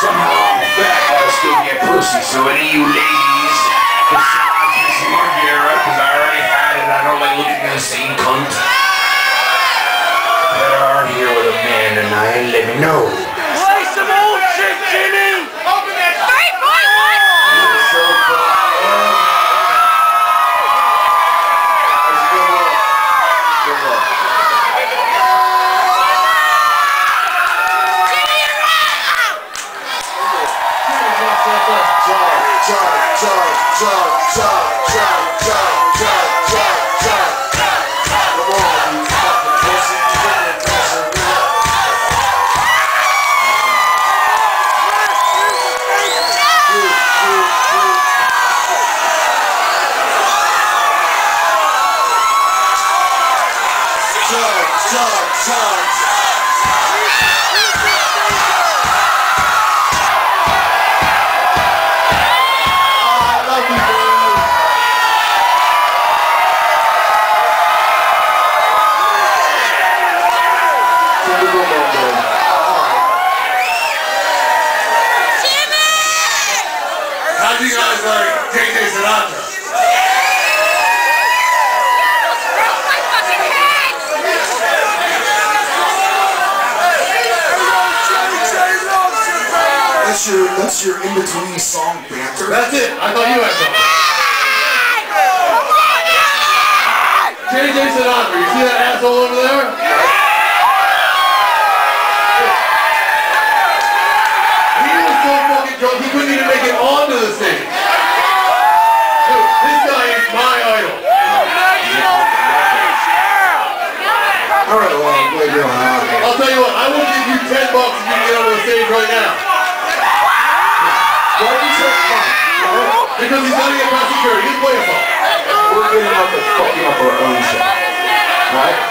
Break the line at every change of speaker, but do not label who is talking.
Somehow I'm fat, but I still get pussy. So any of you ladies, besides Miss Margera, because I already had it, I don't like looking at the same cunt. That are here with a man tonight, let me know. Judge, judge,
judge.
How do you guys like. That's your that's your in between song banter.
That's it. I thought you had something. JJ Sinatra, you see that asshole over there? So he couldn't even make it onto the stage. Dude, this guy is my idol.
All right, well, wait, you know,
I'll tell you what, I will give you 10 bucks if you can get on the stage right now.
why don't you say fine?
Because he's gonna get past security. He's playing a song.
We're getting up and fucking up our own shit. Right?